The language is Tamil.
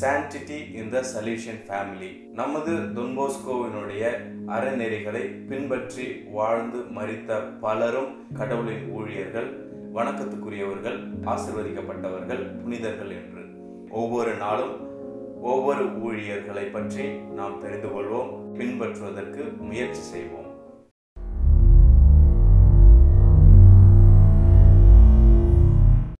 சான்டிட்டி இன் த சல்யூஷன் ஃபேமிலி நமது தொன்போஸ்கோவினுடைய அறநெறிகளை பின்பற்றி வாழ்ந்து மறித்த பலரும் கடவுளின் ஊழியர்கள் வணக்கத்துக்குரியவர்கள் ஆசிர்வதிக்கப்பட்டவர்கள் புனிதர்கள் என்று. ஒவ்வொரு நாளும் ஒவ்வொரு ஊழியர்களை பற்றி நாம் தெரிந்து கொள்வோம் பின்பற்றுவதற்கு முயற்சி செய்வோம்.